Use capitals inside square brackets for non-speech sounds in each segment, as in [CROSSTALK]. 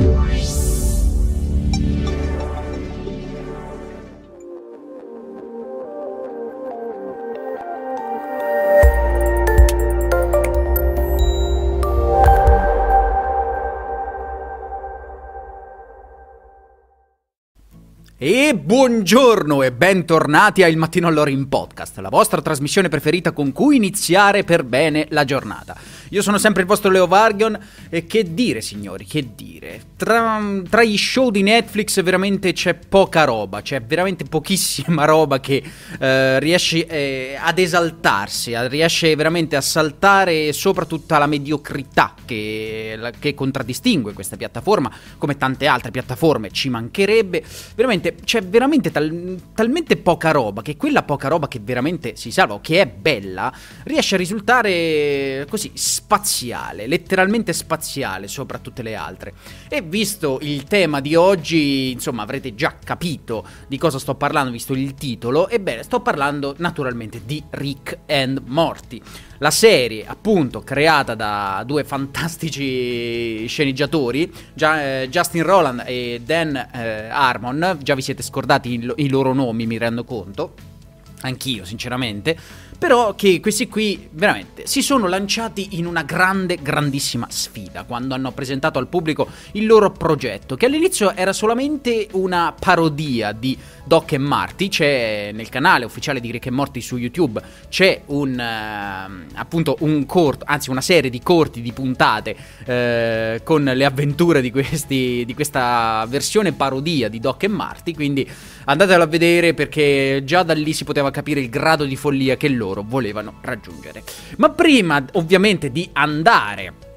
Bye. E buongiorno e bentornati a Il Mattino all'Orin Podcast, la vostra trasmissione preferita con cui iniziare per bene la giornata. Io sono sempre il vostro Leo Vargion e che dire signori, che dire. Tra, tra gli show di Netflix veramente c'è poca roba, c'è veramente pochissima roba che eh, riesce eh, ad esaltarsi, riesce veramente a saltare sopra tutta la mediocrità che, che contraddistingue questa piattaforma, come tante altre piattaforme ci mancherebbe. Veramente c'è veramente tal, talmente poca roba che quella poca roba che veramente si salva o che è bella riesce a risultare così spaziale, letteralmente spaziale sopra tutte le altre. E visto il tema di oggi, insomma, avrete già capito di cosa sto parlando visto il titolo, ebbene, sto parlando naturalmente di Rick and Morty. La serie, appunto, creata da due fantastici sceneggiatori, eh, Justin Roland e Dan eh, Harmon, già vi siete scordati i, i loro nomi, mi rendo conto, anch'io sinceramente, però che questi qui veramente si sono lanciati in una grande, grandissima sfida quando hanno presentato al pubblico il loro progetto, che all'inizio era solamente una parodia di Doc e Marty, c'è nel canale ufficiale di Rick e Morty su YouTube, c'è un uh, appunto un corto, anzi una serie di corti di puntate uh, con le avventure di, questi, di questa versione parodia di Doc e Marty, quindi andatelo a vedere perché già da lì si poteva capire il grado di follia che loro volevano raggiungere. Ma prima ovviamente di andare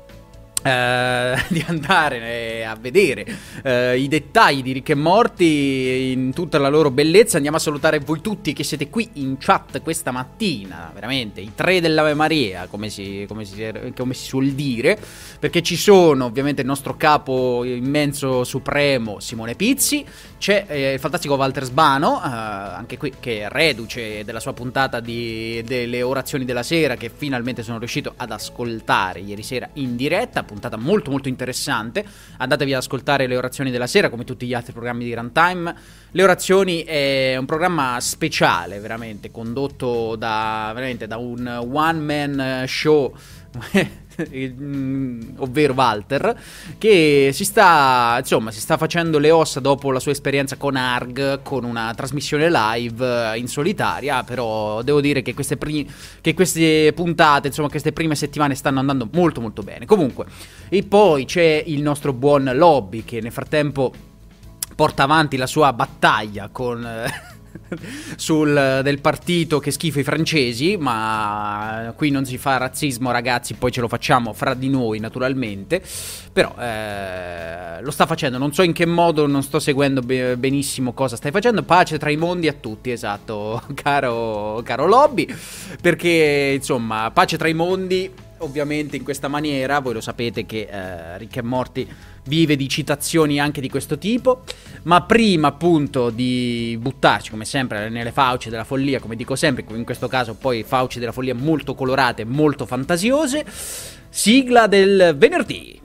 Uh, [LAUGHS] di andare a vedere uh, i dettagli di Rick e Morty in tutta la loro bellezza. Andiamo a salutare voi tutti che siete qui in chat questa mattina, veramente i tre dell'Ave Maria, come si, come, si, come si, suol dire, perché ci sono ovviamente il nostro capo immenso supremo Simone Pizzi, c'è eh, il fantastico Walter Sbano, uh, anche qui che è reduce della sua puntata di, delle orazioni della sera che finalmente sono riuscito ad ascoltare ieri sera in diretta puntata molto molto interessante. Andatevi ad ascoltare le orazioni della sera come tutti gli altri programmi di Runtime. Le orazioni è un programma speciale, veramente, condotto da, veramente, da un one man show [LAUGHS] [LAUGHS] ovvero Walter, che si sta, insomma, si sta facendo le ossa dopo la sua esperienza con ARG, con una trasmissione live in solitaria, però devo dire che queste, pri- che queste puntate, insomma, queste prime settimane stanno andando molto molto bene. Comunque, e poi c'è il nostro buon Lobby che nel frattempo porta avanti la sua battaglia con... sul, del partito che schifo i francesi, ma qui non si fa razzismo ragazzi, poi ce lo facciamo fra di noi naturalmente, però eh, lo sta facendo, non so in che modo, non sto seguendo be- benissimo cosa stai facendo, pace tra i mondi a tutti, esatto, [LAUGHS] caro, caro Lobby, perché insomma, pace tra i mondi ovviamente in questa maniera, voi lo sapete che eh, Rick e Morty vive di citazioni anche di questo tipo, ma prima appunto di buttarci come sempre nelle fauci della follia, come dico sempre, in questo caso poi fauci della follia molto colorate, molto fantasiose, sigla del venerdì.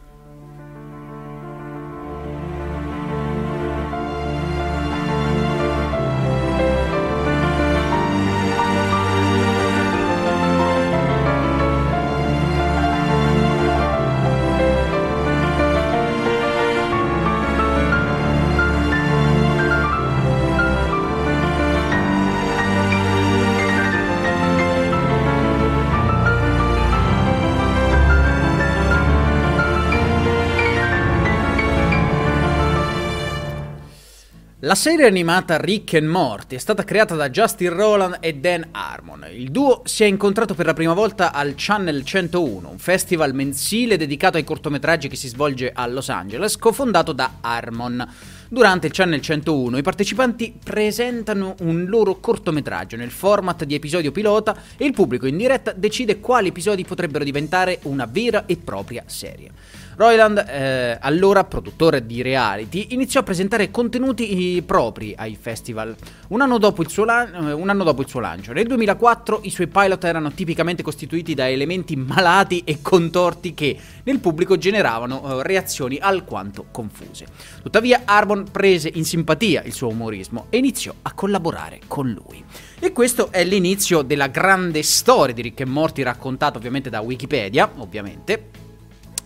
La serie animata Rick and Morty è stata creata da Justin Roland e Dan Harmon. Il duo si è incontrato per la prima volta al Channel 101, un festival mensile dedicato ai cortometraggi che si svolge a Los Angeles, cofondato da Harmon. Durante il Channel 101 i partecipanti presentano un loro cortometraggio nel format di episodio pilota e il pubblico in diretta decide quali episodi potrebbero diventare una vera e propria serie. Roiland, eh, allora produttore di reality, iniziò a presentare contenuti propri ai festival un anno, lan- eh, anno dopo il suo lancio. Nel 2004 i suoi pilot erano tipicamente costituiti da elementi malati e contorti che nel pubblico generavano eh, reazioni alquanto confuse. Tuttavia Arbon prese in simpatia il suo umorismo e iniziò a collaborare con lui. E questo è l'inizio della grande storia di Rick e Morty raccontata ovviamente da Wikipedia, ovviamente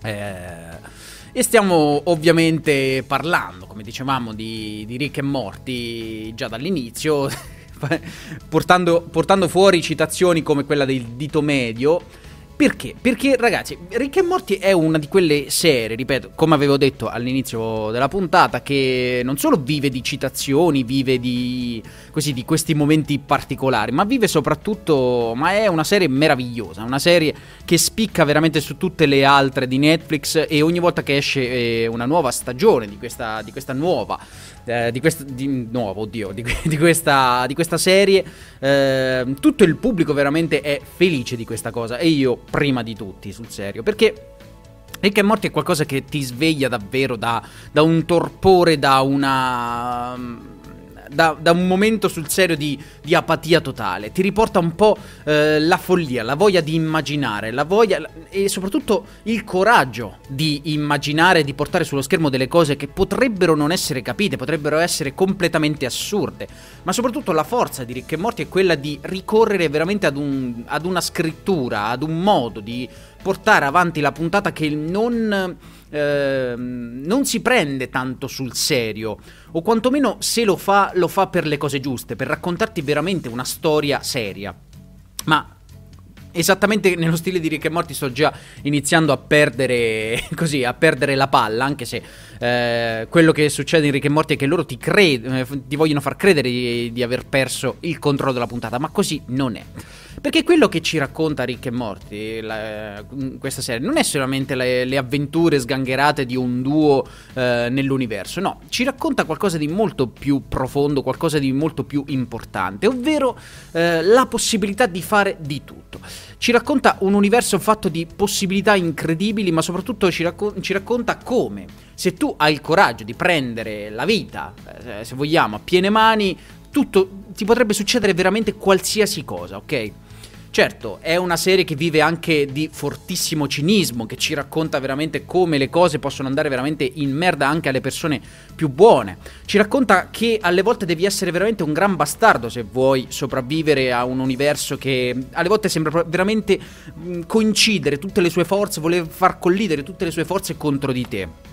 eh, e stiamo ovviamente parlando, come dicevamo, di, di Rick e Morty già dall'inizio, [LAUGHS] portando, portando fuori citazioni come quella del dito medio perché? Perché ragazzi, Rick e Morty è una di quelle serie, ripeto, come avevo detto all'inizio della puntata, che non solo vive di citazioni, vive di, così, di questi momenti particolari, ma vive soprattutto, ma è una serie meravigliosa, una serie che spicca veramente su tutte le altre di Netflix e ogni volta che esce eh, una nuova stagione di questa, di questa nuova eh, di questa di, nuovo, oddio, di, [LAUGHS] di, questa, di questa serie, eh, tutto il pubblico veramente è felice di questa cosa e io prima di tutti, sul serio, perché Rick e Morty è qualcosa che ti sveglia davvero da, da un torpore, da una da, da, un momento sul serio di, di, apatia totale. Ti riporta un po' eh, la follia, la voglia di immaginare, la voglia e soprattutto il coraggio di immaginare di portare sullo schermo delle cose che potrebbero non essere capite, potrebbero essere completamente assurde. Ma soprattutto la forza di Rick e Morty è quella di ricorrere veramente ad, un, ad una scrittura, ad un modo di portare avanti la puntata che non Ehm, non si prende tanto sul serio, o quantomeno se lo fa, lo fa per le cose giuste, per raccontarti veramente una storia seria. Ma esattamente nello stile di Rick e Morty sto già iniziando a perdere [LAUGHS] così, a perdere la palla, anche se eh, quello che succede in Rick e Morty è che loro ti, cred- eh, ti vogliono far credere di, di aver perso il controllo della puntata, ma così non è. Perché quello che ci racconta Rick e Morty, la, questa serie, non è solamente le, le avventure sgangherate di un duo eh, nell'universo, no, ci racconta qualcosa di molto più profondo, qualcosa di molto più importante, ovvero eh, la possibilità di fare di tutto. Ci racconta un universo fatto di possibilità incredibili, ma soprattutto ci, racco- ci racconta come, se tu hai il coraggio di prendere la vita, eh, se vogliamo, a piene mani, tutto ti potrebbe succedere veramente qualsiasi cosa, ok? Certo, è una serie che vive anche di fortissimo cinismo, che ci racconta veramente come le cose possono andare veramente in merda anche alle persone più buone. Ci racconta che alle volte devi essere veramente un gran bastardo se vuoi sopravvivere a un universo che alle volte sembra veramente coincidere tutte le sue forze, voler far collidere tutte le sue forze contro di te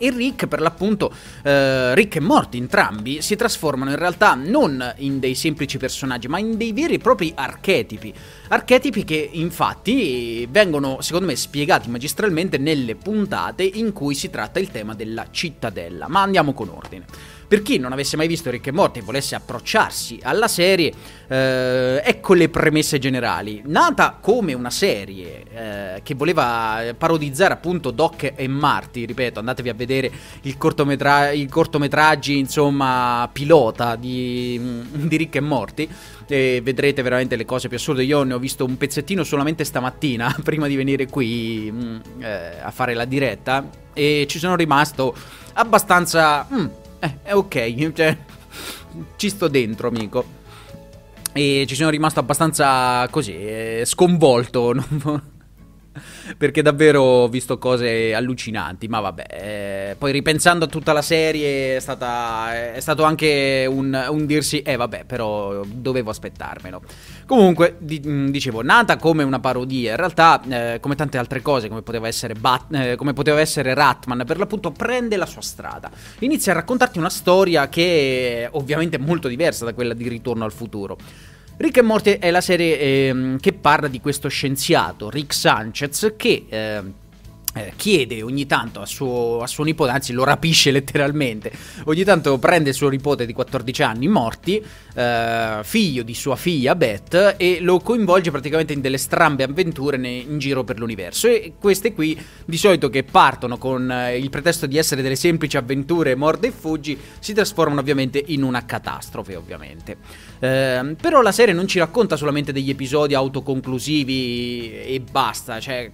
e Rick, per l'appunto, eh, Rick e Morty entrambi si trasformano in realtà non in dei semplici personaggi, ma in dei veri e propri archetipi. Archetipi che infatti vengono, secondo me, spiegati magistralmente nelle puntate in cui si tratta il tema della cittadella. Ma andiamo con ordine. Per chi non avesse mai visto Rick e Morty e volesse approcciarsi alla serie, eh, ecco le premesse generali. Nata come una serie eh, che voleva parodizzare appunto Doc e Marty, ripeto, andatevi a vedere il cortometra- i cortometraggi, insomma, pilota di, di Rick e Morty e vedrete veramente le cose più assurde. Io ne ho visto un pezzettino solamente stamattina, [LAUGHS] prima di venire qui mm, eh, a fare la diretta, e ci sono rimasto abbastanza... Mm, eh, ok, cioè, ci sto dentro, amico. E ci sono rimasto abbastanza così, eh, sconvolto. [LAUGHS] perché davvero ho visto cose allucinanti, ma vabbè, eh, poi ripensando a tutta la serie è, stata, è stato anche un, un, dirsi, eh vabbè, però dovevo aspettarmelo. Comunque, di, mm, dicevo, nata come una parodia, in realtà, eh, come tante altre cose, come poteva, essere Bat, eh, come poteva essere Ratman, per l'appunto prende la sua strada. Inizia a raccontarti una storia che è ovviamente molto diversa da quella di Ritorno al futuro. Rick e Morty è la serie eh, che parla di questo scienziato, Rick Sanchez, che... Eh, chiede ogni tanto a suo, a suo, nipote, anzi lo rapisce [LAUGHS] letteralmente, ogni tanto prende suo nipote di 14 anni morti, eh, figlio di sua figlia Beth, e lo coinvolge praticamente in delle strambe avventure in giro per l'universo. E queste qui di solito che partono con eh, il pretesto di essere delle semplici avventure morte e fuggi, si trasformano ovviamente in una catastrofe ovviamente. Eh, però la serie non ci racconta solamente degli episodi autoconclusivi e basta, cioè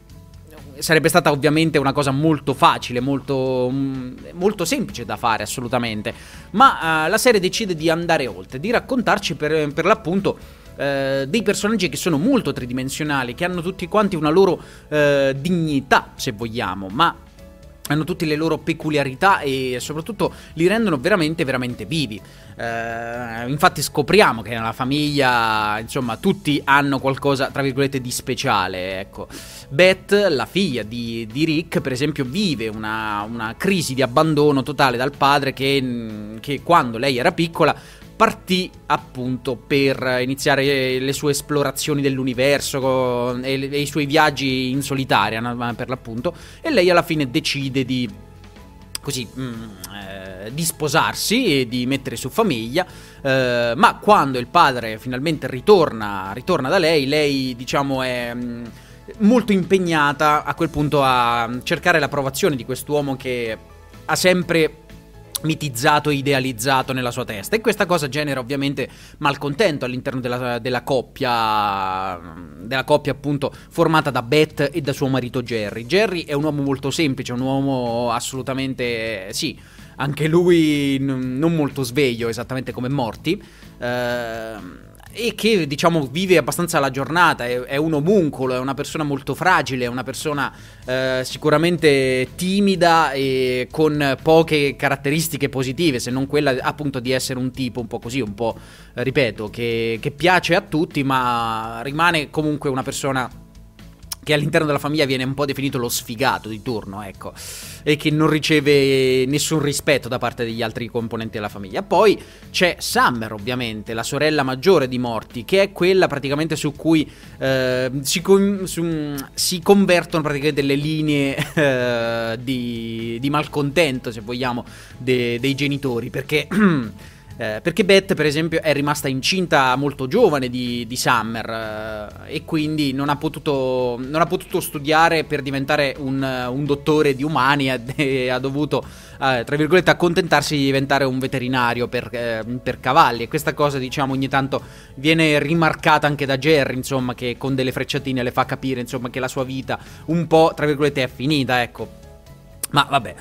sarebbe stata ovviamente una cosa molto facile, molto, mm, molto semplice da fare assolutamente, ma uh, la serie decide di andare oltre, di raccontarci per, per l'appunto uh, dei personaggi che sono molto tridimensionali, che hanno tutti quanti una loro uh, dignità, se vogliamo, ma hanno tutte le loro peculiarità e soprattutto li rendono veramente veramente vivi. Uh, infatti scopriamo che nella famiglia, insomma, tutti hanno qualcosa, tra virgolette, di speciale, ecco. Beth, la figlia di, di Rick, per esempio, vive una, una, crisi di abbandono totale dal padre che, che quando lei era piccola partì appunto per iniziare le sue esplorazioni dell'universo e, i suoi viaggi in solitaria per l'appunto e lei alla fine decide di così mh, mm, eh, di sposarsi e di mettere su famiglia eh, ma quando il padre finalmente ritorna, ritorna da lei lei diciamo è mh, mm, molto impegnata a quel punto a cercare l'approvazione di quest'uomo che ha sempre mitizzato e idealizzato nella sua testa. E questa cosa genera ovviamente malcontento all'interno della, della, coppia della coppia appunto formata da Beth e da suo marito Jerry. Jerry è un uomo molto semplice un uomo assolutamente sì anche lui non molto sveglio esattamente come Morty eh, e che diciamo vive abbastanza la giornata, è, è, un omuncolo, è una persona molto fragile, è una persona eh, sicuramente timida e con poche caratteristiche positive, se non quella appunto di essere un tipo un po' così, un po' ripeto, che, che piace a tutti, ma rimane comunque una persona che all'interno della famiglia viene un po' definito lo sfigato di turno, ecco, e che non riceve nessun rispetto da parte degli altri componenti della famiglia. Poi c'è Summer, ovviamente, la sorella maggiore di Morty, che è quella praticamente su cui eh, si, con, su, si, convertono praticamente delle linee [LAUGHS] eh, di, di, malcontento, se vogliamo, de, dei genitori, perché... [CLEARS THROAT] Eh, perché Beth, per esempio, è rimasta incinta molto giovane di, di Summer eh, e quindi non ha, potuto, non ha, potuto, studiare per diventare un, un dottore di umani e ha dovuto, eh, tra virgolette, accontentarsi di diventare un veterinario per, eh, per, cavalli. E questa cosa, diciamo, ogni tanto viene rimarcata anche da Jerry, insomma, che con delle frecciatine le fa capire, insomma, che la sua vita un po', tra virgolette, è finita, ecco. Ma vabbè.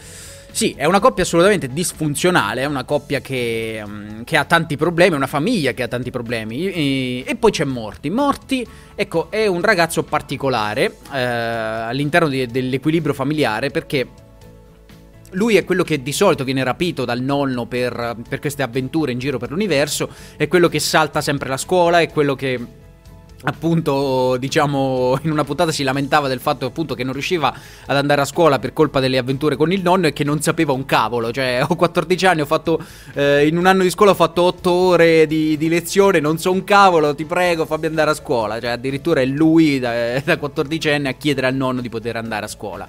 Sì, è una coppia assolutamente disfunzionale, è una coppia che, um, che, ha tanti problemi, una famiglia che ha tanti problemi. E, e poi c'è Morty. Morty, ecco, è un ragazzo particolare eh, all'interno di, dell'equilibrio familiare perché lui è quello che di solito viene rapito dal nonno per, per, queste avventure in giro per l'universo, è quello che salta sempre la scuola, è quello che appunto diciamo in una puntata si lamentava del fatto appunto che non riusciva ad andare a scuola per colpa delle avventure con il nonno e che non sapeva un cavolo. Cioè [LAUGHS] ho 14 anni ho fatto eh, in un anno di scuola ho fatto 8 ore di, di, lezione non so un cavolo ti prego fammi andare a scuola. Cioè addirittura è lui da, [LAUGHS] da 14 anni a chiedere al nonno di poter andare a scuola.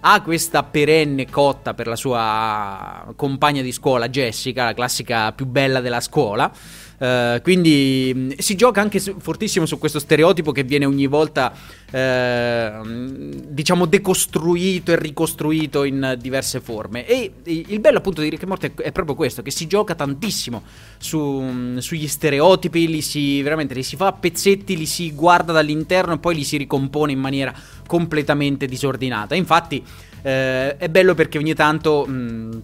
Ha questa perenne cotta per la sua compagna di scuola Jessica la classica più bella della scuola Uh, quindi mh, si gioca anche su, fortissimo su questo stereotipo che viene ogni volta, uh, diciamo, decostruito e ricostruito in diverse forme. E, il bello appunto di Rick e Morty è, proprio questo, che si gioca tantissimo su, mh, sugli stereotipi, li si, veramente li si fa a pezzetti, li si guarda dall'interno e poi li si ricompone in maniera completamente disordinata. Infatti uh, è bello perché ogni tanto... Mh,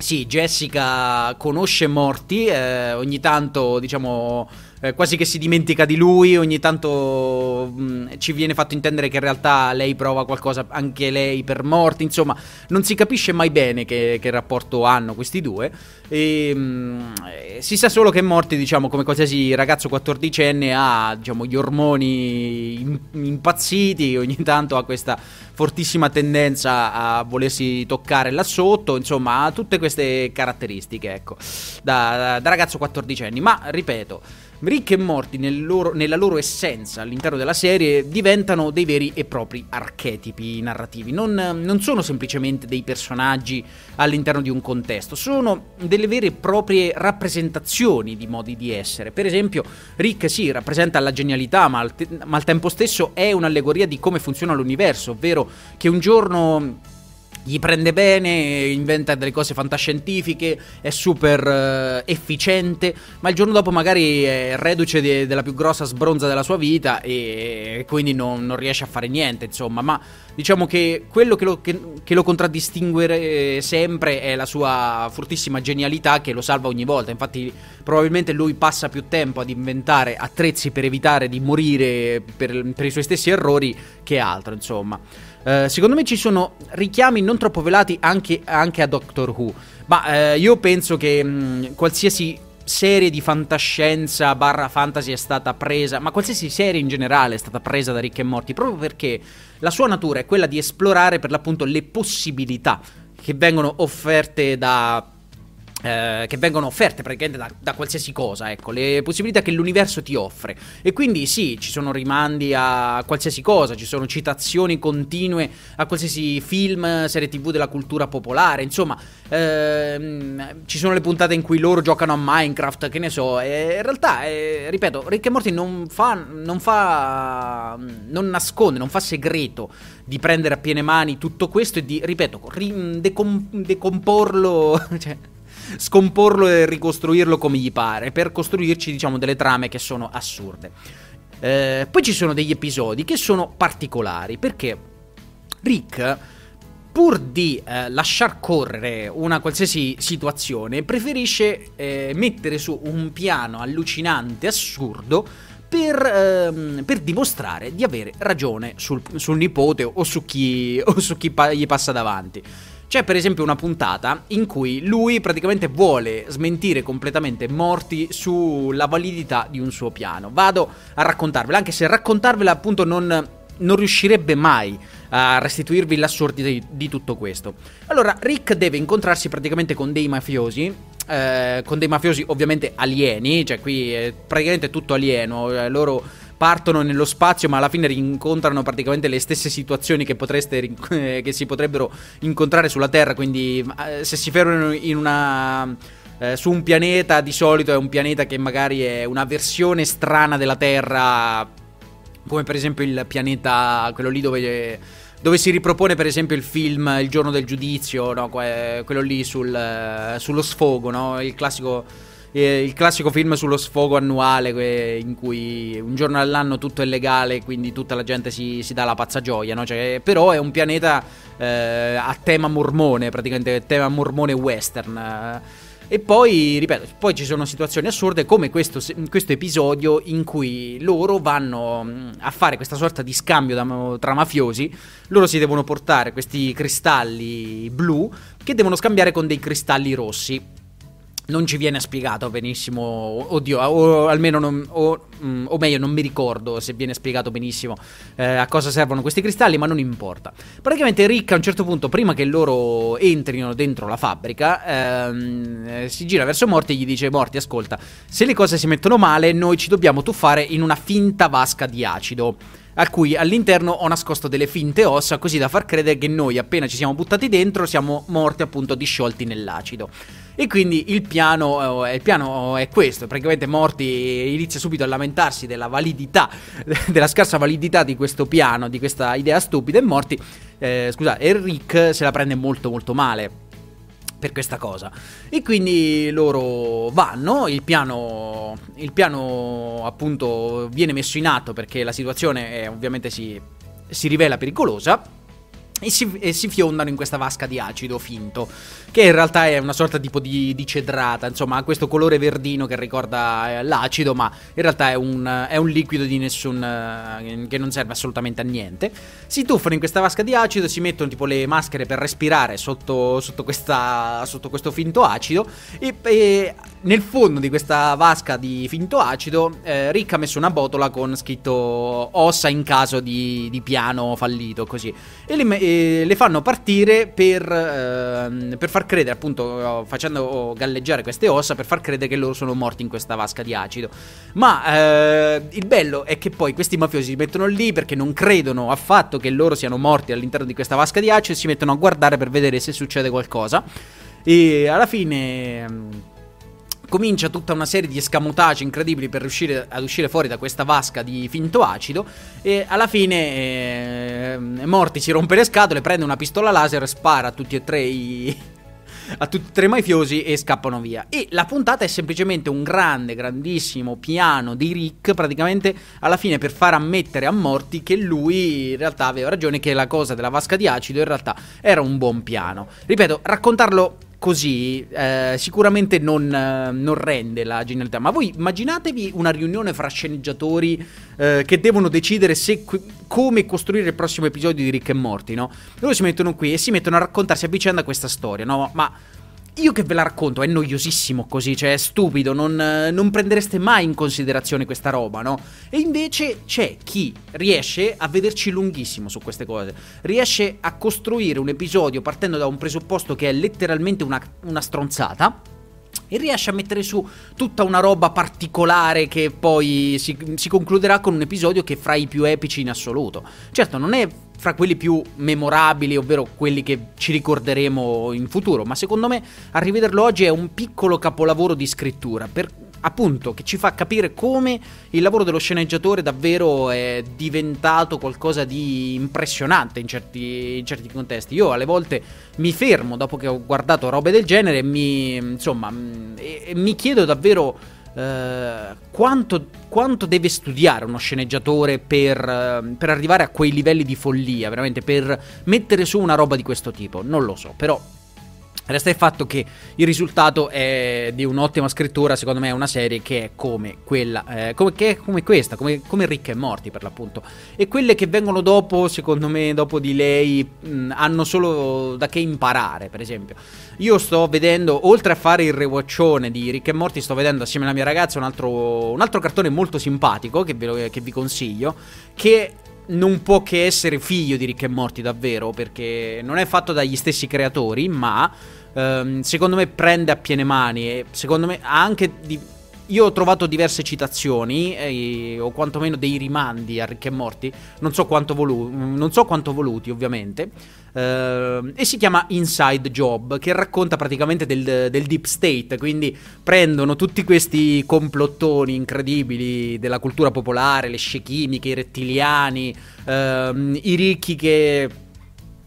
sì, Jessica conosce Morty, eh, ogni tanto diciamo eh, quasi che si dimentica di lui, ogni tanto mh, mm, ci viene fatto intendere che in realtà lei prova qualcosa anche lei per Morty, insomma non si capisce mai bene che, che rapporto hanno questi due. E mh, mm, si sa solo che Morty diciamo come qualsiasi ragazzo quattordicenne ha diciamo, gli ormoni impazziti, ogni tanto ha questa fortissima tendenza a volersi toccare là sotto, insomma ha tutte queste caratteristiche ecco da, da ragazzo quattordicenne, ma ripeto Rick e Morty nel loro, nella loro essenza all'interno della serie diventano dei veri e propri archetipi narrativi, non, non sono semplicemente dei personaggi all'interno di un contesto, sono delle vere e proprie rappresentazioni di modi di essere. Per esempio, Rick sì, rappresenta la genialità, ma al, te- ma al tempo stesso è un'allegoria di come funziona l'universo, ovvero che un giorno gli prende bene, inventa delle cose fantascientifiche, è super uh, efficiente, ma il giorno dopo magari è reduce de- della più grossa sbronza della sua vita e quindi non, non, riesce a fare niente, insomma, ma diciamo che quello che lo, che, che lo contraddistingue sempre è la sua fortissima genialità che lo salva ogni volta, infatti probabilmente lui passa più tempo ad inventare attrezzi per evitare di morire per, per i suoi stessi errori che altro, insomma. Uh, secondo me ci sono richiami non troppo velati anche, anche a Doctor Who. Ma uh, io penso che mh, mm, qualsiasi serie di fantascienza barra fantasy è stata presa, ma qualsiasi serie in generale è stata presa da Rick e Morty, proprio perché la sua natura è quella di esplorare per l'appunto le possibilità che vengono offerte da eh, che vengono offerte praticamente da, da, qualsiasi cosa, ecco, le possibilità che l'universo ti offre. E quindi sì, ci sono rimandi a qualsiasi cosa, ci sono citazioni continue a qualsiasi film, serie tv della cultura popolare, insomma, ehm, ci sono le puntate in cui loro giocano a Minecraft, che ne so, e in realtà, eh, ripeto, Rick e Morty non fa, non fa, non nasconde, non fa segreto di prendere a piene mani tutto questo e di, ripeto, ri- decom- decomporlo, [LAUGHS] cioè scomporlo e ricostruirlo come gli pare, per costruirci, diciamo, delle trame che sono assurde. Eh, poi ci sono degli episodi che sono particolari, perché Rick pur di eh, lasciar correre una qualsiasi situazione, preferisce eh, mettere su un piano allucinante, assurdo, per, ehm, per dimostrare di avere ragione sul, sul nipote o su chi, [LAUGHS] o su chi pa- gli passa davanti. C'è per esempio una puntata in cui lui praticamente vuole smentire completamente Morty sulla validità di un suo piano. Vado a raccontarvela, anche se raccontarvela appunto non, non riuscirebbe mai a restituirvi l'assurdità di, di, tutto questo. Allora, Rick deve incontrarsi praticamente con dei mafiosi. Eh, con dei mafiosi ovviamente alieni, cioè qui è praticamente tutto alieno. Eh, loro partono nello spazio, ma alla fine rincontrano praticamente le stesse situazioni che, potreste, eh, [LAUGHS] che si potrebbero incontrare sulla Terra. Quindi, eh, se si fermano in una. Eh, su un pianeta, di solito è un pianeta che magari è una versione strana della Terra, come per esempio il pianeta, quello lì dove dove si ripropone per esempio il film Il giorno del giudizio, no? quello lì sul, sullo sfogo, no? il classico eh, il classico film sullo sfogo annuale in cui un giorno all'anno tutto è legale, quindi tutta la gente si, si dà la pazza gioia, no? cioè, però è un pianeta eh, a tema mormone, praticamente tema mormone western. E poi, ripeto, poi ci sono situazioni assurde come questo, questo, episodio in cui loro vanno mm, a fare questa sorta di scambio da, tra mafiosi. Loro si devono portare questi cristalli blu che devono scambiare con dei cristalli rossi non ci viene spiegato benissimo, oddio, o almeno non, o, mm, o, meglio non mi ricordo se viene spiegato benissimo eh, a cosa servono questi cristalli, ma non importa. Praticamente Rick a un certo punto, prima che loro entrino dentro la fabbrica, ehm, eh, si gira verso Morty e gli dice Morty ascolta, se le cose si mettono male noi ci dobbiamo tuffare in una finta vasca di acido a cui all'interno ho nascosto delle finte ossa così da far credere che noi appena ci siamo buttati dentro siamo morti appunto disciolti nell'acido. E quindi il piano, eh, il piano è questo, praticamente Morty inizia subito a lamentarsi della validità, [LAUGHS] della scarsa validità di questo piano, di questa idea stupida e Morty, eh, scusate, e Rick se la prende molto molto male per questa cosa. E quindi loro vanno, il piano, il piano appunto viene messo in atto perché la situazione è, ovviamente si, si rivela pericolosa e si, e si, fiondano in questa vasca di acido finto, che in realtà è una sorta tipo di, di cedrata, insomma ha questo colore verdino che ricorda eh, l'acido, ma in realtà è un, è un liquido di nessun, eh, che non serve assolutamente a niente. Si tuffano in questa vasca di acido, si mettono tipo le maschere per respirare sotto, sotto, questa, sotto questo finto acido e, e nel fondo di questa vasca di finto acido, eh, Rick ha messo una botola con scritto ossa in caso di, di piano fallito, così. E le, e le fanno partire per, eh, per, far credere, appunto, facendo galleggiare queste ossa, per far credere che loro sono morti in questa vasca di acido. Ma eh, il bello è che poi questi mafiosi si mettono lì perché non credono affatto che loro siano morti all'interno di questa vasca di acido e si mettono a guardare per vedere se succede qualcosa. E alla fine comincia tutta una serie di escamotage incredibili per riuscire ad uscire fuori da questa vasca di finto acido e alla fine eh, Morty si rompe le scatole, prende una pistola laser, spara a tutti e tre i, [LAUGHS] a tutti e tre i mafiosi e scappano via. E la puntata è semplicemente un grande, grandissimo piano di Rick, praticamente alla fine per far ammettere a Morty che lui in realtà aveva ragione, che la cosa della vasca di acido in realtà era un buon piano. Ripeto, raccontarlo così eh, sicuramente non, non, rende la genialità. Ma voi immaginatevi una riunione fra sceneggiatori eh, che devono decidere se, come costruire il prossimo episodio di Rick e Morty, no? Loro si mettono qui e si mettono a raccontarsi a vicenda questa storia, no? Ma io che ve la racconto, è noiosissimo così, cioè è stupido, non, non, prendereste mai in considerazione questa roba, no? E invece c'è chi riesce a vederci lunghissimo su queste cose, riesce a costruire un episodio partendo da un presupposto che è letteralmente una, una stronzata e riesce a mettere su tutta una roba particolare che poi si, si, concluderà con un episodio che è fra i più epici in assoluto. Certo, non è fra quelli più memorabili, ovvero quelli che ci ricorderemo in futuro, ma secondo me a rivederlo oggi è un piccolo capolavoro di scrittura, per, appunto che ci fa capire come il lavoro dello sceneggiatore davvero è diventato qualcosa di impressionante in certi, in certi contesti. Io alle volte mi fermo dopo che ho guardato robe del genere e mi, insomma, e, e mi chiedo davvero Uh, quanto, quanto, deve studiare uno sceneggiatore per, uh, per, arrivare a quei livelli di follia, veramente per mettere su una roba di questo tipo? Non lo so, però Resta il fatto che il risultato è di un'ottima scrittura, secondo me è una serie che è come quella, eh, come, che è come questa, come, come Rick e Morti per l'appunto. E quelle che vengono dopo, secondo me, dopo di lei, mh, hanno solo da che imparare, per esempio. Io sto vedendo, oltre a fare il rewatchone di Rick e Morti, sto vedendo assieme alla mia ragazza un altro, un altro cartone molto simpatico che, ve, che vi consiglio, che non può che essere figlio di Rick e Morti davvero, perché non è fatto dagli stessi creatori, ma ehm, secondo me prende a piene mani e secondo me ha anche... Di- io ho trovato diverse citazioni, eh, o quantomeno dei rimandi a Rick e Morti, non so quanto, volu- non so quanto voluti ovviamente, Uh, e si chiama Inside Job, che racconta praticamente del, del, deep state, quindi prendono tutti questi complottoni incredibili della cultura popolare, le scie chimiche, i rettiliani, uh, i ricchi che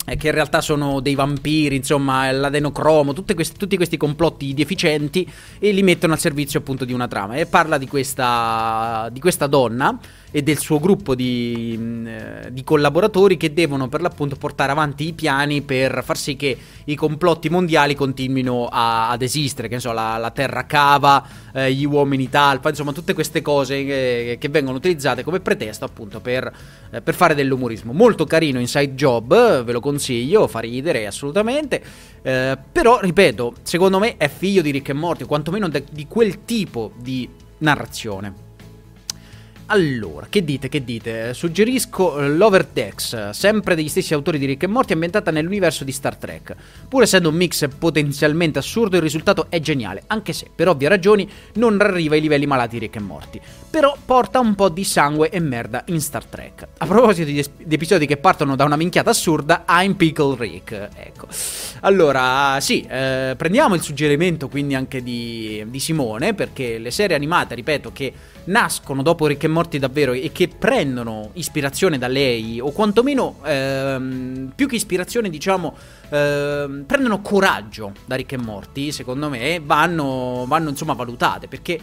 che in realtà sono dei vampiri, insomma, l'adenocromo, questi, tutti questi complotti deficienti e li mettono al servizio appunto di una trama. E parla di questa, di questa donna e del suo gruppo di, mm, eh, di, collaboratori che devono per l'appunto portare avanti i piani per far sì che i complotti mondiali continuino a, ad esistere, che ne so, la, la terra cava, eh, gli uomini talpa, insomma tutte queste cose che, che vengono utilizzate come pretesto appunto per, eh, per, fare dell'umorismo. Molto carino Inside Job, ve lo consiglio, fa ridere assolutamente, eh, però ripeto, secondo me è figlio di Rick e Morty, o quantomeno de, di quel tipo di narrazione. Allora, che dite, che dite? Suggerisco eh, Lover Decks, sempre degli stessi autori di Rick e Morty, ambientata nell'universo di Star Trek. Pur essendo un mix potenzialmente assurdo, il risultato è geniale, anche se, per ovvie ragioni, non arriva ai livelli malati di Rick e Morty. Però porta un po' di sangue e merda in Star Trek. A proposito di, di episodi che partono da una minchiata assurda, I'm Pickle Rick. Ecco. Allora, sì, eh, prendiamo il suggerimento quindi anche di, di Simone, perché le serie animate, ripeto, che nascono dopo Rick e Morti davvero e che prendono ispirazione da lei, o quantomeno ehm, più che ispirazione, diciamo, ehm, prendono coraggio da Rick e Morti, secondo me, vanno, vanno insomma valutate perché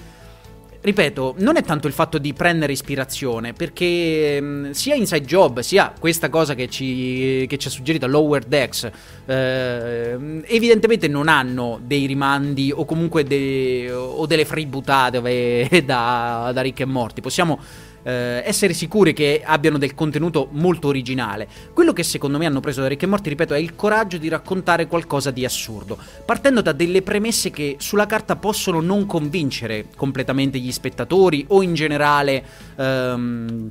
ripeto, non è tanto il fatto di prendere ispirazione, perché mh, mm, sia Inside Job, sia questa cosa che ci, che ci ha suggerito Lower Decks, eh, evidentemente non hanno dei rimandi o comunque de, o delle freebuttate [LAUGHS] da, da Rick e Morti. Possiamo eh, essere sicuri che abbiano del contenuto molto originale. Quello che secondo me hanno preso da Rick e Morty, ripeto, è il coraggio di raccontare qualcosa di assurdo, partendo da delle premesse che sulla carta possono non convincere completamente gli spettatori o in generale... Ehm,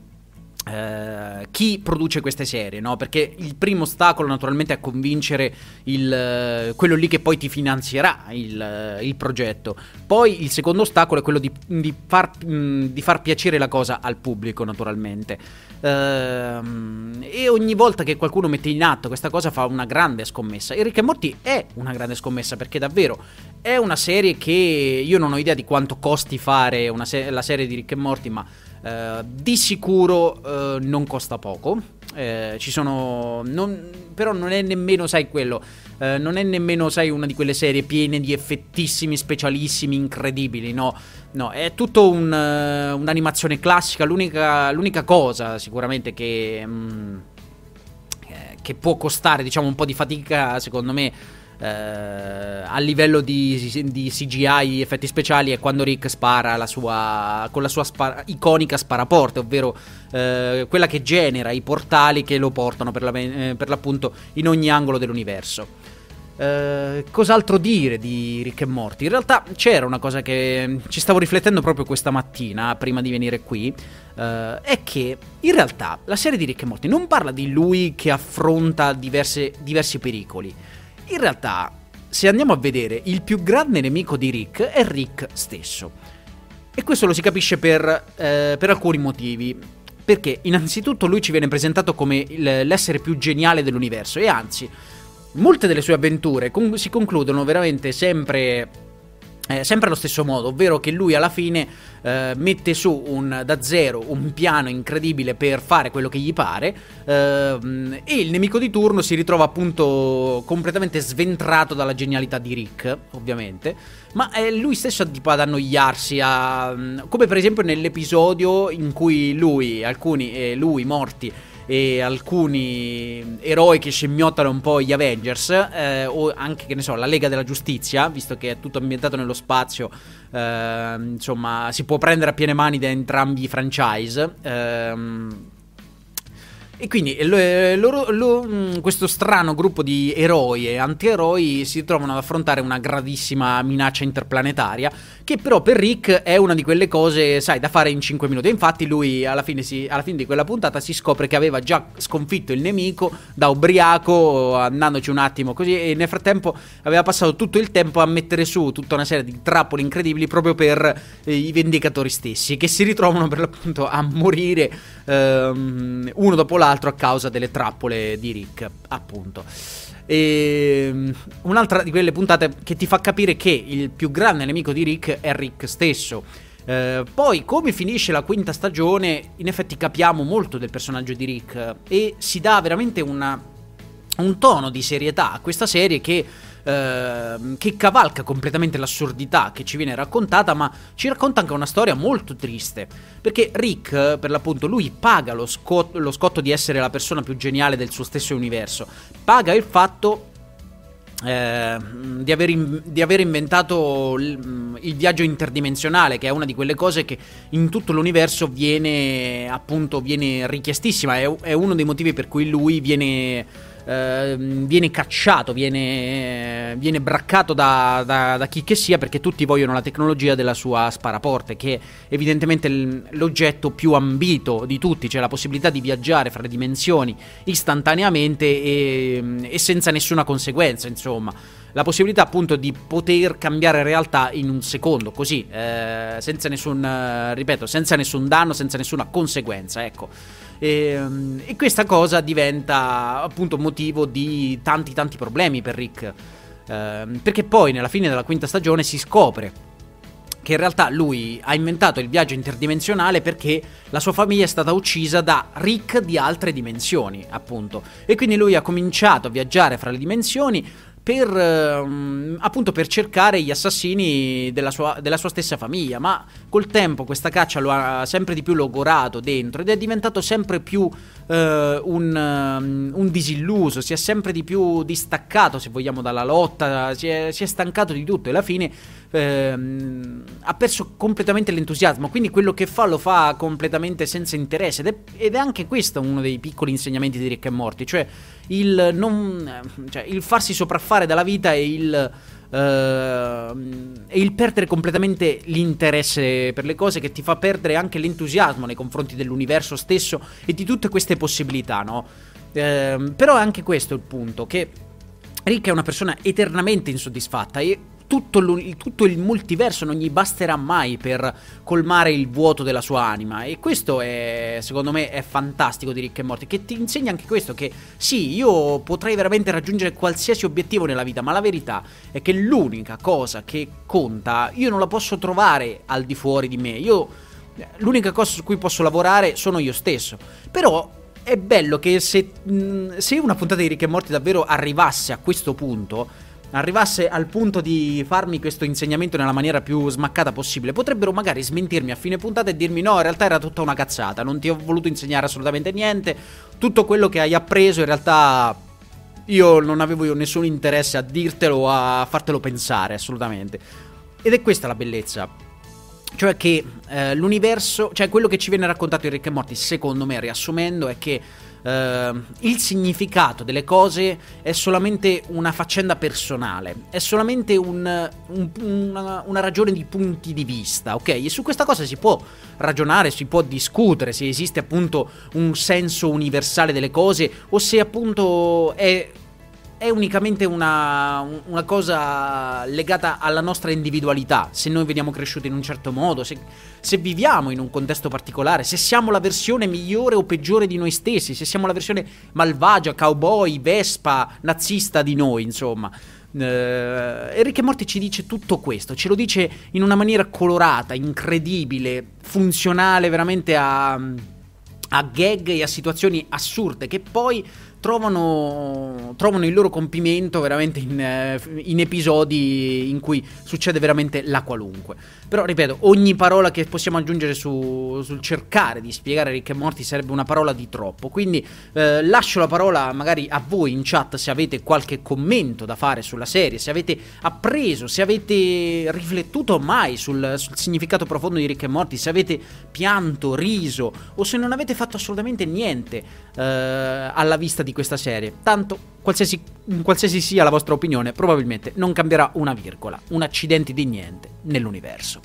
Uh, chi produce queste serie, no? Perché il primo ostacolo naturalmente è convincere il, uh, quello lì che poi ti finanzierà il, uh, il progetto. Poi il secondo ostacolo è quello di, di, far, mm, di far, piacere la cosa al pubblico, naturalmente. Ehm, e ogni volta che qualcuno mette in atto questa cosa fa una grande scommessa. E Rick e Morty è una grande scommessa perché davvero è una serie che io non ho idea di quanto costi fare se- la serie di Rick e Morty, ma Uh, di sicuro uh, non costa poco. Uh, ci sono. Non, però non è nemmeno, sai, quello. non è nemmeno, sai, una di quelle serie piene di effettissimi, specialissimi, incredibili. No, no, è tutto un, un'animazione classica. L'unica, l'unica, cosa, sicuramente, che. Mm, che può costare, diciamo, un po' di fatica, secondo me eh, a livello di, di, CGI effetti speciali è quando Rick spara sua, con la sua spara, iconica sparaporte, ovvero eh, quella che genera i portali che lo portano per, la, eh, per l'appunto in ogni angolo dell'universo. Uh, cos'altro dire di Rick e Morty? In realtà c'era una cosa che ci stavo riflettendo proprio questa mattina, prima di venire qui, uh, è che in realtà la serie di Rick e Morty non parla di lui che affronta diverse, diversi pericoli, in realtà, se andiamo a vedere, il più grande nemico di Rick è Rick stesso. E questo lo si capisce per, eh, per alcuni motivi. Perché innanzitutto lui ci viene presentato come l'essere più geniale dell'universo e anzi, molte delle sue avventure con- si concludono veramente sempre eh, sempre allo stesso modo, ovvero che lui alla fine eh, mette su un, da zero un piano incredibile per fare quello che gli pare eh, e il nemico di turno si ritrova appunto completamente sventrato dalla genialità di Rick, ovviamente, ma è lui stesso tipo ad annoiarsi, a, come per esempio nell'episodio in cui lui, alcuni, eh, lui morti, e alcuni eroi che scimmiottano un po' gli Avengers, eh, o anche, che ne so, la Lega della Giustizia, visto che è tutto ambientato nello spazio, eh, insomma, si può prendere a piene mani da entrambi i franchise. Eh, e quindi loro, loro, mm, questo strano gruppo di eroi e antieroi si trovano ad affrontare una gravissima minaccia interplanetaria, che però per Rick è una di quelle cose, sai, da fare in 5 minuti. Infatti lui alla fine, si, alla fine di quella puntata si scopre che aveva già sconfitto il nemico da ubriaco, andandoci un attimo così, e nel frattempo aveva passato tutto il tempo a mettere su tutta una serie di trappole incredibili proprio per eh, i vendicatori stessi, che si ritrovano per l'appunto a morire ehm, uno dopo l'altro l'altro a causa delle trappole di Rick, appunto. E ehm, un'altra di quelle puntate che ti fa capire che il più grande nemico di Rick è Rick stesso. Eh, poi, come finisce la quinta stagione, in effetti capiamo molto del personaggio di Rick e si dà veramente una, un tono di serietà a questa serie che Ehm, che cavalca completamente l'assurdità che ci viene raccontata, ma ci racconta anche una storia molto triste. Perché Rick, per l'appunto, lui paga lo, scot- lo scotto di essere la persona più geniale del suo stesso universo. Paga il fatto eh, di, aver in, di, aver inventato il, il, viaggio interdimensionale, che è una di quelle cose che in tutto l'universo viene appunto viene richiestissima. È, è uno dei motivi per cui lui viene eh, viene cacciato, viene, viene braccato da, da, da, chi che sia perché tutti vogliono la tecnologia della sua sparaporte, che è evidentemente l'oggetto più ambito di tutti, c'è la possibilità di viaggiare fra le dimensioni istantaneamente e, e senza nessuna conseguenza, insomma la possibilità appunto di poter cambiare realtà in un secondo, così, eh, senza nessun, ripeto, senza nessun danno, senza nessuna conseguenza, ecco. E, ehm, e, questa cosa diventa appunto motivo di tanti tanti problemi per Rick. Eh, perché poi nella fine della quinta stagione si scopre che in realtà lui ha inventato il viaggio interdimensionale perché la sua famiglia è stata uccisa da Rick di altre dimensioni, appunto. E quindi lui ha cominciato a viaggiare fra le dimensioni per, um, appunto per cercare gli assassini della sua, della sua, stessa famiglia, ma col tempo questa caccia lo ha sempre di più logorato dentro ed è diventato sempre più uh, un, um, un, disilluso, si è sempre di più distaccato, se vogliamo, dalla lotta, si è, si è stancato di tutto e alla fine ehm, ha perso completamente l'entusiasmo, quindi quello che fa lo fa completamente senza interesse ed è, ed è anche questo uno dei piccoli insegnamenti di Rick e Morty, cioè il, non, cioè il farsi sopraffare dalla vita e il... Uh, e il perdere completamente l'interesse per le cose che ti fa perdere anche l'entusiasmo nei confronti dell'universo stesso e di tutte queste possibilità, no? Uh, però è anche questo il punto, che Rick è una persona eternamente insoddisfatta e tutto, tutto, il multiverso non gli basterà mai per colmare il vuoto della sua anima. E questo è, secondo me, è fantastico di Rick e Morty, che ti insegna anche questo, che sì, io potrei veramente raggiungere qualsiasi obiettivo nella vita, ma la verità è che l'unica cosa che conta, io non la posso trovare al di fuori di me. Io, l'unica cosa su cui posso lavorare sono io stesso. Però è bello che se, se una puntata di Rick e Morty davvero arrivasse a questo punto arrivasse al punto di farmi questo insegnamento nella maniera più smaccata possibile, potrebbero magari smentirmi a fine puntata e dirmi no, in realtà era tutta una cazzata, non ti ho voluto insegnare assolutamente niente, tutto quello che hai appreso in realtà io non avevo nessun interesse a dirtelo o a fartelo pensare, assolutamente. Ed è questa la bellezza. Cioè che eh, l'universo, cioè quello che ci viene raccontato in Rick e Morty, secondo me, riassumendo, è che Uh, il significato delle cose è solamente una faccenda personale, è solamente un, un, una, una, ragione di punti di vista, ok? E su questa cosa si può ragionare, si può discutere se esiste appunto un senso universale delle cose o se appunto è è unicamente una, una, cosa legata alla nostra individualità, se noi veniamo cresciuti in un certo modo, se, se, viviamo in un contesto particolare, se siamo la versione migliore o peggiore di noi stessi, se siamo la versione malvagia, cowboy, vespa, nazista di noi, insomma. Uh, Enrique Morti ci dice tutto questo, ce lo dice in una maniera colorata, incredibile, funzionale veramente a, a gag e a situazioni assurde che poi trovano, trovano, il loro compimento veramente in, eh, in, episodi in cui succede veramente la qualunque. Però ripeto, ogni parola che possiamo aggiungere su, sul cercare di spiegare Rick e Morty sarebbe una parola di troppo. Quindi eh, lascio la parola magari a voi in chat se avete qualche commento da fare sulla serie, se avete appreso, se avete riflettuto mai sul, sul significato profondo di Rick e Morty, se avete pianto, riso o se non avete fatto assolutamente niente eh, alla vista di questa serie. Tanto, qualsiasi, qualsiasi sia la vostra opinione, probabilmente non cambierà una virgola, un accidente di niente nell'universo.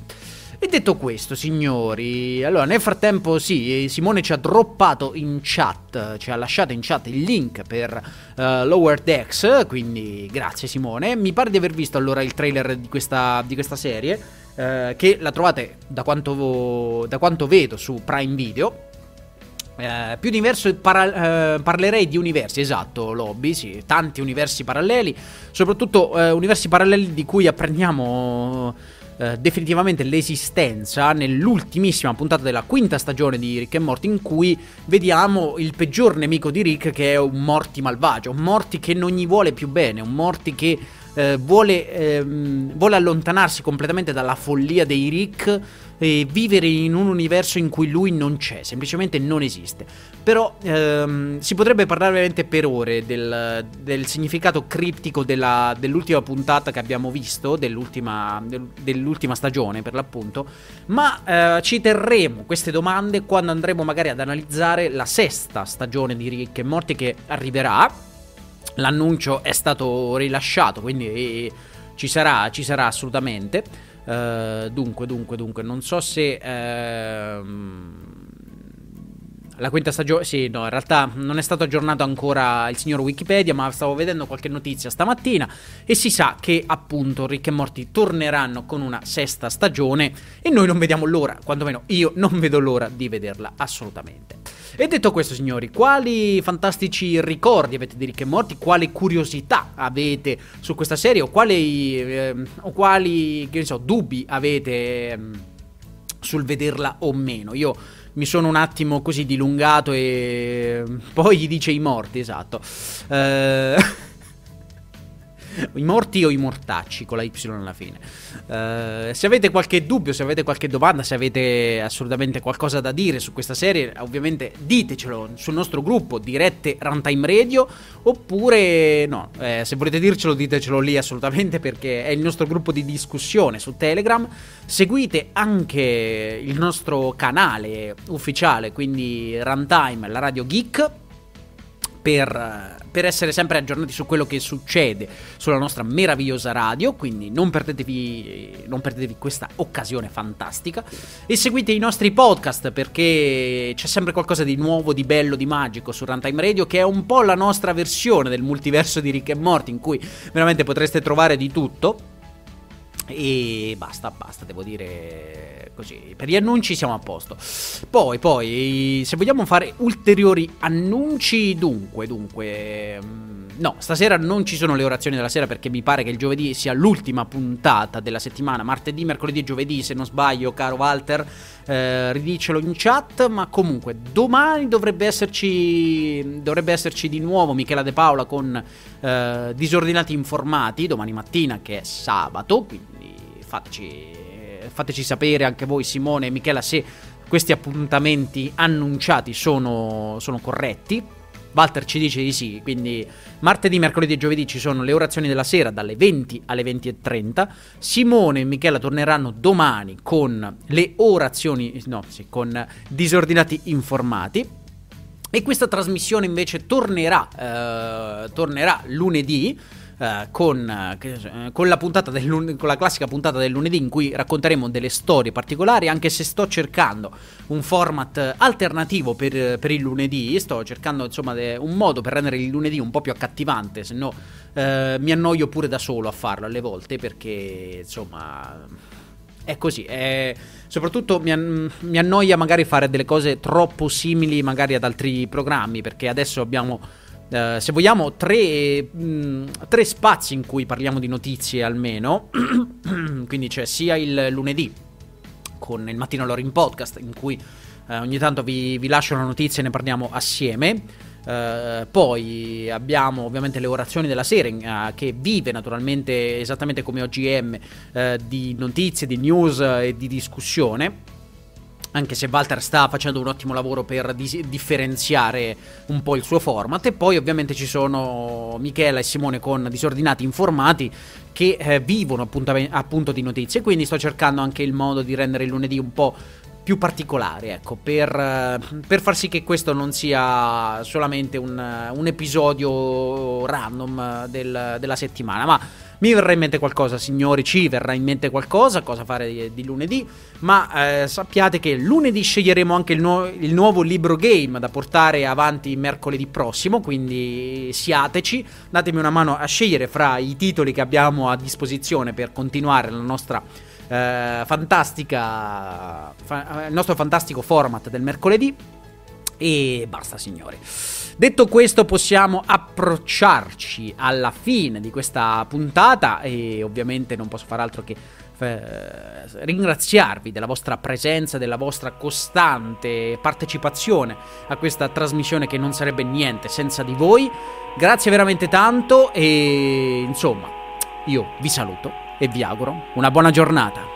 E detto questo, signori, allora nel frattempo sì, Simone ci ha droppato in chat, ci ha lasciato in chat il link per uh, Lower Decks, quindi grazie Simone. Mi pare di aver visto allora il trailer di questa, di questa serie, uh, che la trovate da quanto, da quanto vedo su Prime Video. Eh, più diverso para- eh, parlerei di universi, esatto, lobby, sì, tanti universi paralleli, soprattutto eh, universi paralleli di cui apprendiamo eh, definitivamente l'esistenza nell'ultimissima puntata della quinta stagione di Rick e Morty in cui vediamo il peggior nemico di Rick che è un Morty malvagio, un Morty che non gli vuole più bene, un Morty che eh, vuole, ehm, vuole allontanarsi completamente dalla follia dei Rick e vivere in un universo in cui lui non c'è, semplicemente non esiste. Però ehm, si potrebbe parlare veramente per ore del, del significato criptico della, dell'ultima puntata che abbiamo visto, dell'ultima, del, dell'ultima stagione per l'appunto, ma eh, ci terremo queste domande quando andremo magari ad analizzare la sesta stagione di Rick e Morty che arriverà. L'annuncio è stato rilasciato, quindi eh, ci sarà, ci sarà assolutamente. Uh, dunque, dunque, dunque, non so se... Uh, la quinta stagione, sì, no, in realtà non è stato aggiornato ancora il signor Wikipedia, ma stavo vedendo qualche notizia stamattina e si sa che appunto Rick e Morty torneranno con una sesta stagione e noi non vediamo l'ora, quantomeno io non vedo l'ora di vederla assolutamente. E detto questo, signori, quali fantastici ricordi avete di Rick e Morty? Quali curiosità avete su questa serie? O quali, eh, o quali che ne so, dubbi avete eh, sul vederla o meno? Io mi sono un attimo così dilungato e poi gli dice i morti, esatto. Eh... [LAUGHS] [LAUGHS] I morti o i mortacci con la Y alla fine. Uh, se avete qualche dubbio, se avete qualche domanda, se avete assolutamente qualcosa da dire su questa serie, ovviamente ditecelo sul nostro gruppo dirette Runtime Radio. Oppure, no, eh, se volete dircelo, ditecelo lì assolutamente perché è il nostro gruppo di discussione su Telegram. Seguite anche il nostro canale ufficiale, quindi Runtime, la radio geek per, per, essere sempre aggiornati su quello che succede sulla nostra meravigliosa radio, quindi non perdetevi, non perdetevi questa occasione fantastica e seguite i nostri podcast perché c'è sempre qualcosa di nuovo, di bello, di magico su Runtime Radio che è un po' la nostra versione del multiverso di Rick e Morty in cui veramente potreste trovare di tutto. E basta, basta, devo dire così. Per gli annunci siamo a posto. Poi, poi, se vogliamo fare ulteriori annunci, dunque, dunque... Mm, no, stasera non ci sono le orazioni della sera perché mi pare che il giovedì sia l'ultima puntata della settimana. Martedì, mercoledì e giovedì, se non sbaglio, caro Walter, eh, ridicelo in chat. Ma comunque, domani dovrebbe esserci, dovrebbe esserci di nuovo Michela De Paola con eh, Disordinati Informati, domani mattina che è sabato, quindi fateci, fateci sapere anche voi Simone e Michela se questi appuntamenti annunciati sono, sono corretti. Walter ci dice di sì, quindi martedì, mercoledì e giovedì ci sono le orazioni della sera dalle 20 alle 20.30. Simone e Michela torneranno domani con le orazioni, no, sì, con disordinati informati. E questa trasmissione invece tornerà, eh, tornerà lunedì eh, con, eh, con, la con, la classica puntata del lunedì in cui racconteremo delle storie particolari, anche se sto cercando un format alternativo per, per il lunedì, sto cercando insomma de, un modo per rendere il lunedì un po' più accattivante, se no eh, mi annoio pure da solo a farlo alle volte perché insomma è così. È, soprattutto mi, an- mi, annoia magari fare delle cose troppo simili magari ad altri programmi, perché adesso abbiamo Uh, se vogliamo, tre, mh, mm, tre, spazi in cui parliamo di notizie almeno. [CLEARS THROAT] Quindi c'è sia il lunedì con il mattino allora in podcast, in cui uh, ogni tanto vi, vi, lascio una notizia e ne parliamo assieme. Uh, poi abbiamo ovviamente le orazioni della sera che vive naturalmente esattamente come OGM di notizie, di news e di discussione anche se Walter sta facendo un ottimo lavoro per differenziare un po' il suo format. E poi ovviamente ci sono Michela e Simone con disordinati informati che eh, vivono appunto, appunto di notizie. Quindi sto cercando anche il modo di rendere il lunedì un po' più particolare, ecco, per, eh, per, far sì che questo non sia solamente un, un episodio random del, della settimana, ma mi verrà in mente qualcosa, signori, ci verrà in mente qualcosa, cosa fare di, di lunedì, ma eh, sappiate che lunedì sceglieremo anche il, nu- il, nuovo libro game da portare avanti mercoledì prossimo, quindi siateci, datemi una mano a scegliere fra i titoli che abbiamo a disposizione per continuare la nostra eh, fantastica, fa- il nostro fantastico format del mercoledì. E basta, signori. Detto questo, possiamo approcciarci alla fine di questa puntata e ovviamente non posso fare altro che eh, ringraziarvi della vostra presenza, della vostra costante partecipazione a questa trasmissione che non sarebbe niente senza di voi. Grazie veramente tanto e insomma, io vi saluto e vi auguro una buona giornata.